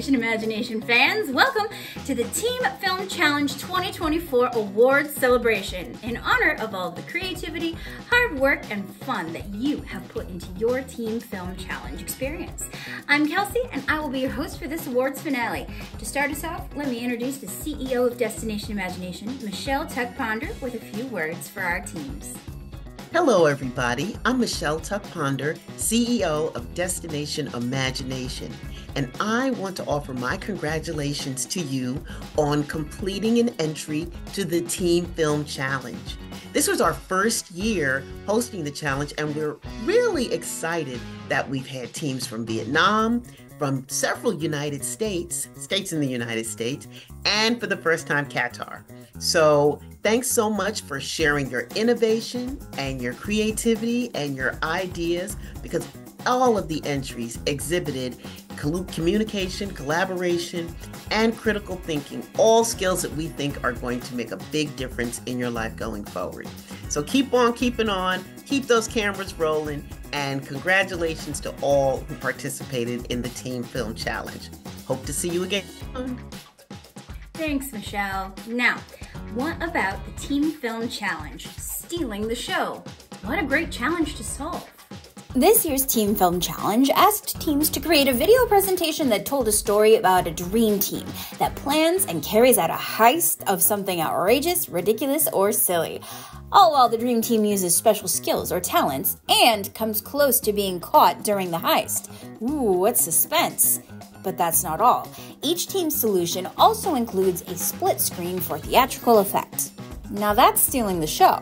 Destination Imagination fans. Welcome to the Team Film Challenge 2024 Awards celebration in honor of all the creativity, hard work, and fun that you have put into your Team Film Challenge experience. I'm Kelsey, and I will be your host for this awards finale. To start us off, let me introduce the CEO of Destination Imagination, Michelle Tuck Ponder, with a few words for our teams. Hello, everybody. I'm Michelle Tuck Ponder, CEO of Destination Imagination, and I want to offer my congratulations to you on completing an entry to the Team Film Challenge. This was our first year hosting the challenge, and we're really excited that we've had teams from Vietnam, from several United States, states in the United States, and for the first time, Qatar. So Thanks so much for sharing your innovation and your creativity and your ideas because all of the entries exhibited communication, collaboration, and critical thinking, all skills that we think are going to make a big difference in your life going forward. So keep on keeping on, keep those cameras rolling, and congratulations to all who participated in the Team Film Challenge. Hope to see you again. Thanks, Michelle. Now, what about the Team Film Challenge? Stealing the show. What a great challenge to solve. This year's Team Film Challenge asked teams to create a video presentation that told a story about a dream team that plans and carries out a heist of something outrageous, ridiculous, or silly. All while the dream team uses special skills or talents and comes close to being caught during the heist. Ooh, what suspense! But that's not all. Each team's solution also includes a split screen for theatrical effect. Now that's stealing the show.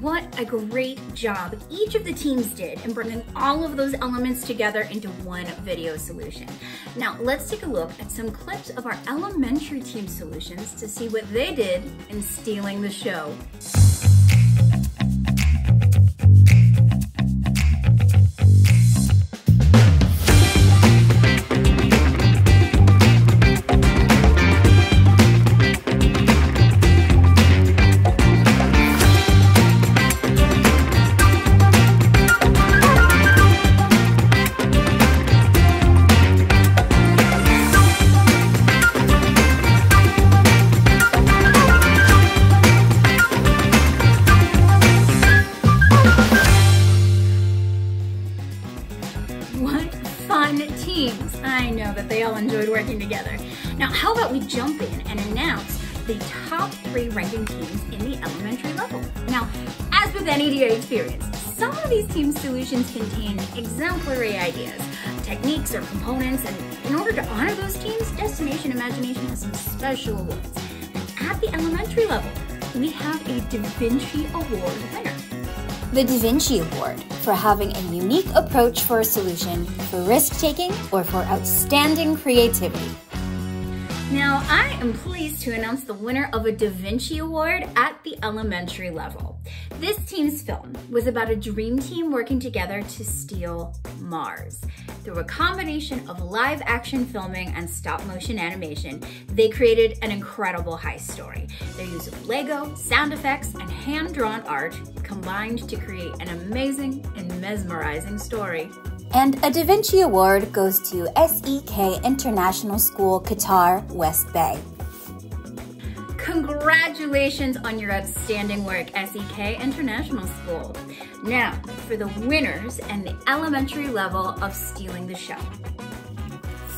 What a great job each of the teams did in bringing all of those elements together into one video solution. Now let's take a look at some clips of our elementary team solutions to see what they did in stealing the show. Experience, some of these team solutions contain exemplary ideas, techniques, or components, and in order to honor those teams, Destination Imagination has some special awards. And at the elementary level, we have a Da Vinci Award winner the Da Vinci Award for having a unique approach for a solution, for risk taking, or for outstanding creativity. Now, I am pleased to announce the winner of a Da Vinci Award at the elementary level. This team's film was about a dream team working together to steal Mars. Through a combination of live action filming and stop motion animation, they created an incredible heist story. Their use of Lego, sound effects, and hand drawn art combined to create an amazing and mesmerizing story. And a Da Vinci Award goes to SEK International School, Qatar, West Bay. Congratulations on your outstanding work, SEK International School. Now, for the winners and the elementary level of Stealing the Show.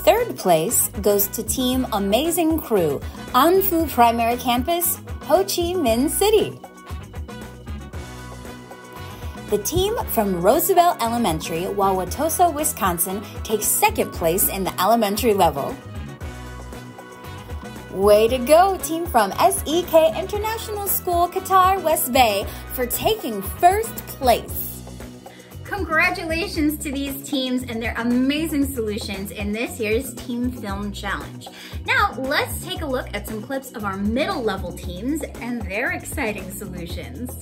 Third place goes to Team Amazing Crew, An Phu Primary Campus, Ho Chi Minh City. The team from Roosevelt Elementary, Wauwatosa, Wisconsin, takes second place in the elementary level. Way to go, team from SEK International School, Qatar, West Bay, for taking first place. Congratulations to these teams and their amazing solutions in this year's Team Film Challenge. Now, let's take a look at some clips of our middle level teams and their exciting solutions.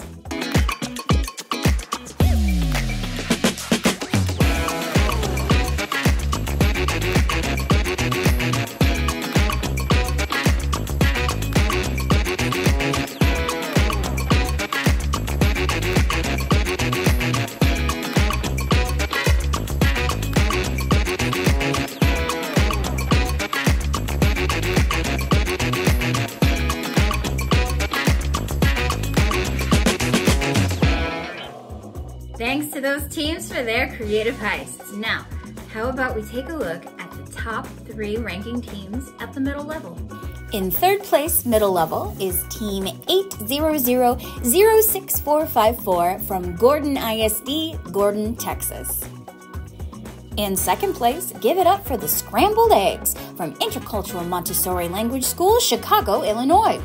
To those teams for their creative heists. Now, how about we take a look at the top three ranking teams at the middle level? In third place, middle level, is Team 800-06454 from Gordon ISD, Gordon, Texas. In second place, give it up for the Scrambled Eggs from Intercultural Montessori Language School, Chicago, Illinois.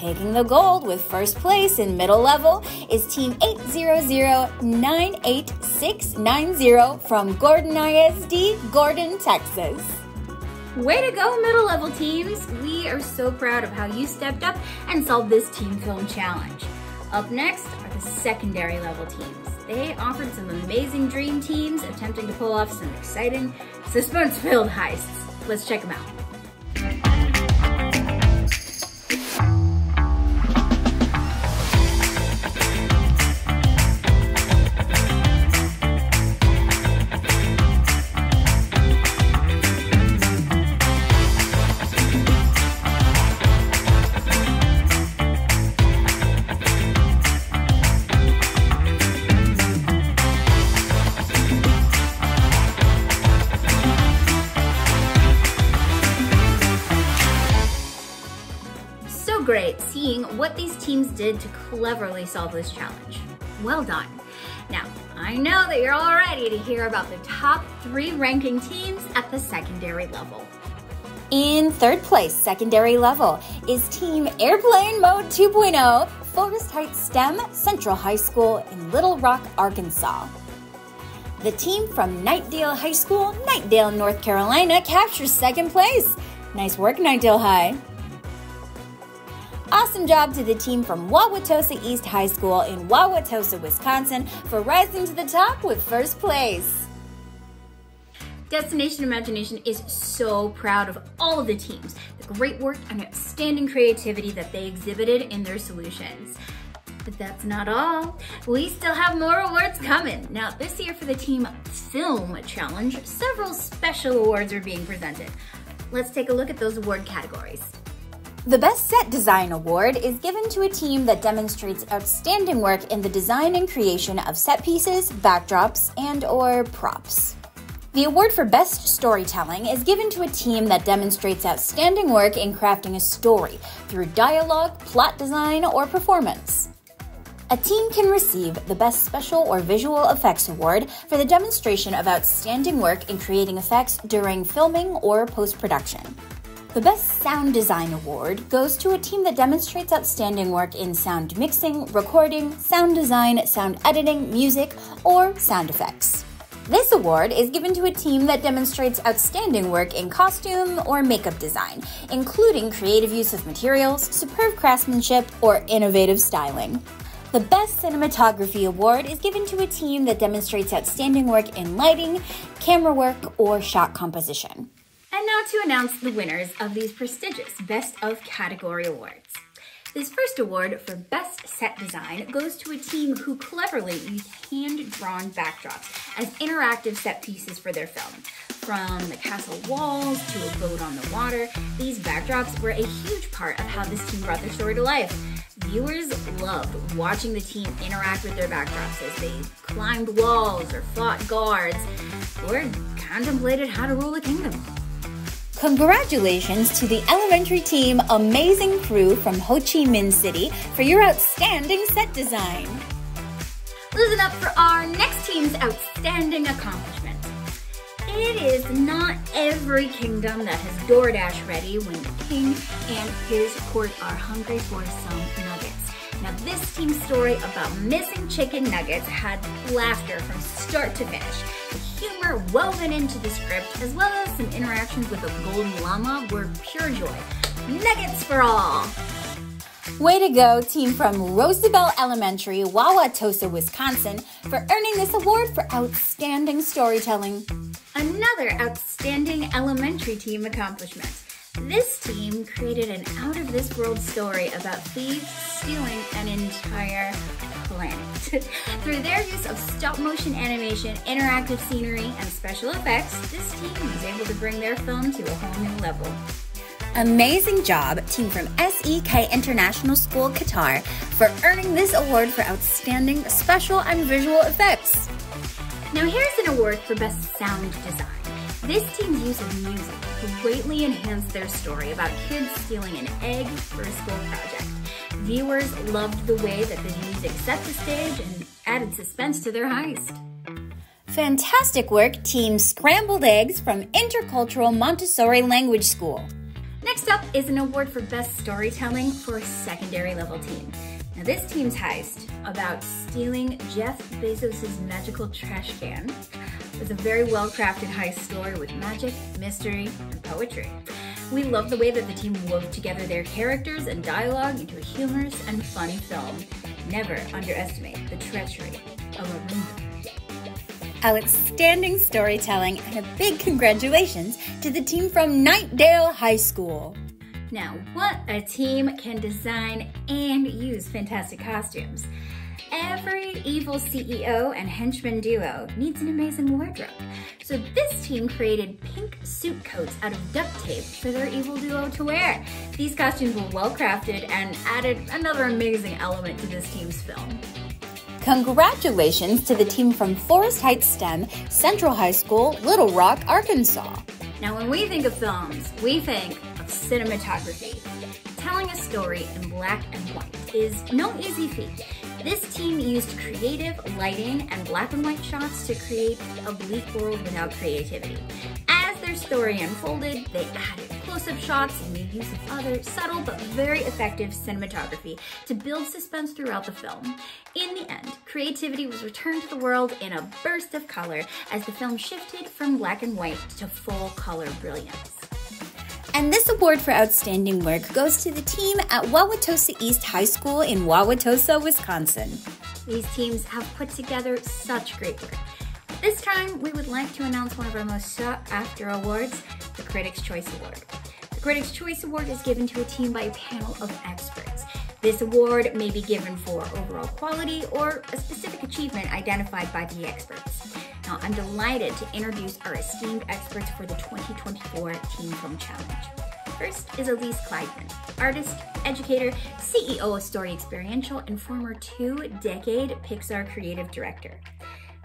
Taking the gold with first place in middle level is Team 800-98690 from Gordon ISD, Gordon, Texas. Way to go, middle level teams! We are so proud of how you stepped up and solved this team film challenge. Up next are the secondary level teams. They offered some amazing dream teams attempting to pull off some exciting, suspense-filled heists. Let's check them out. Teams did to cleverly solve this challenge. Well done. Now, I know that you're all ready to hear about the top three ranking teams at the secondary level. In third place, secondary level, is Team Airplane Mode 2.0, Forest Heights STEM Central High School in Little Rock, Arkansas. The team from Knightdale High School, Knightdale, North Carolina, captures second place. Nice work, Knightdale High. Awesome job to the team from Wauwatosa East High School in Wauwatosa, Wisconsin for rising to the top with first place. Destination Imagination is so proud of all of the teams, the great work and outstanding creativity that they exhibited in their solutions. But that's not all. We still have more awards coming. Now, this year for the Team Film Challenge, several special awards are being presented. Let's take a look at those award categories. The Best Set Design Award is given to a team that demonstrates outstanding work in the design and creation of set pieces, backdrops, and or props. The award for Best Storytelling is given to a team that demonstrates outstanding work in crafting a story through dialogue, plot design, or performance. A team can receive the Best Special or Visual Effects Award for the demonstration of outstanding work in creating effects during filming or post production. The Best Sound Design Award goes to a team that demonstrates outstanding work in sound mixing, recording, sound design, sound editing, music, or sound effects. This award is given to a team that demonstrates outstanding work in costume or makeup design, including creative use of materials, superb craftsmanship, or innovative styling. The Best Cinematography Award is given to a team that demonstrates outstanding work in lighting, camera work, or shot composition. And now to announce the winners of these prestigious Best of Category Awards. This first award for Best Set Design goes to a team who cleverly used hand-drawn backdrops as interactive set pieces for their film. From the castle walls to a boat on the water, these backdrops were a huge part of how this team brought their story to life. Viewers loved watching the team interact with their backdrops as they climbed walls or fought guards or contemplated how to rule a kingdom. Congratulations to the elementary team Amazing Crew from Ho Chi Minh City for your outstanding set design. Listen up for our next team's outstanding accomplishment. It is not every kingdom that has DoorDash ready when the king and his court are hungry for some nuggets. Now this team's story about missing chicken nuggets had laughter from start to finish. Humor woven into the script, as well as some interactions with a golden llama, were pure joy. Nuggets for all! Way to go, team from Roosevelt Elementary, Wauwatosa, Wisconsin, for earning this award for outstanding storytelling. Another outstanding elementary team accomplishment. This team created an out of this world story about thieves stealing an entire planet. Through their use of stop motion animation, interactive scenery, and special effects, this team was able to bring their film to a whole new level. Amazing job, team from SEK International School, Qatar, for earning this award for outstanding special and visual effects. Now here's an award for Best Sound Design. This team's use of music greatly enhanced their story about kids stealing an egg for a school project. Viewers loved the way that the music set the stage and added suspense to their heist. Fantastic work, Team Scrambled Eggs from Intercultural Montessori Language School. Next up is an award for Best Storytelling for a secondary level team. Now this team's heist about stealing Jeff Bezos' magical trash can was a very well-crafted heist story with magic, mystery, and poetry. We love the way that the team wove together their characters and dialogue into a humorous and funny film. Never underestimate the treachery of a Roomba outstanding storytelling, and a big congratulations to the team from Knightdale High School. Now, what a team can design and use fantastic costumes. Every evil CEO and henchman duo needs an amazing wardrobe. So this team created pink suit coats out of duct tape for their evil duo to wear. These costumes were well crafted and added another amazing element to this team's film. Congratulations to the team from Forest Heights STEM Central High School, Little Rock, Arkansas. Now, when we think of films, we think of cinematography. Telling a story in black and white is no easy feat. This team used creative lighting and black and white shots to create a bleak world without creativity. As their story unfolded, they added close-up shots and made use of other subtle but very effective cinematography to build suspense throughout the film. In the end, creativity was returned to the world in a burst of color as the film shifted from black and white to full color brilliance. And this award for outstanding work goes to the team at Wauwatosa East High School in Wauwatosa, Wisconsin. These teams have put together such great work. This time, we would like to announce one of our most sought after awards, the Critics' Choice Award. The Critics' Choice Award is given to a team by a panel of experts. This award may be given for overall quality or a specific achievement identified by the experts. I'm delighted to introduce our esteemed experts for the 2024 Team Film Challenge. First is Elyse Klaidman, artist, educator, CEO of Story Experiential, and former two-decade Pixar creative director.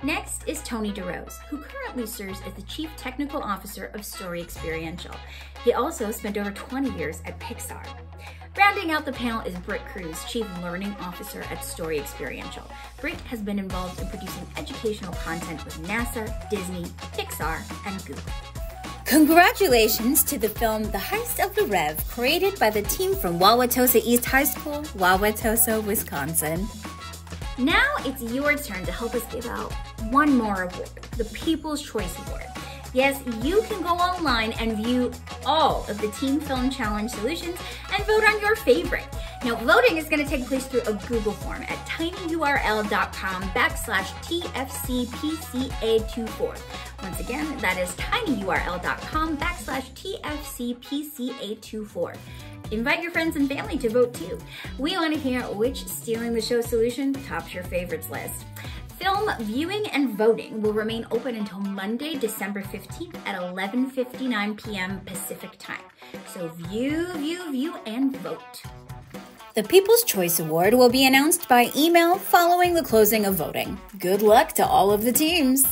Next is Tony DeRose, who currently serves as the Chief Technical Officer of Story Experiential. He also spent over 20 years at Pixar. Rounding out the panel is Britt Cruz, Chief Learning Officer at Story Experiential. Britt has been involved in producing educational content with NASA, Disney, Pixar, and Google. Congratulations to the film The Heist of the Rev, created by the team from Wauwatosa East High School, Wauwatosa, Wisconsin. Now it's your turn to help us give out one more award, the People's Choice Award. Yes, you can go online and view all of the Team Film Challenge solutions and vote on your favorite. Now, voting is going to take place through a Google form at tinyurl.com backslash TFCPCA24. Once again, that is tinyurl.com backslash TFCPCA24. Invite your friends and family to vote too. We want to hear which Stealing the Show solution tops your favorites list. Film viewing and voting will remain open until Monday, December 15th at 11.59 p.m. Pacific time. So view, view, view, and vote. The People's Choice Award will be announced by email following the closing of voting. Good luck to all of the teams!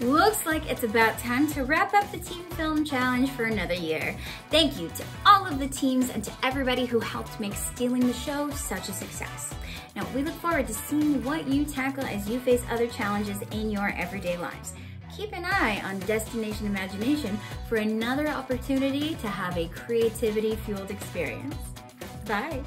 Looks like it's about time to wrap up the Team Film Challenge for another year. Thank you to all of the teams and to everybody who helped make Stealing the Show such a success. Now, we look forward to seeing what you tackle as you face other challenges in your everyday lives. Keep an eye on Destination Imagination for another opportunity to have a creativity-fueled experience. Bye.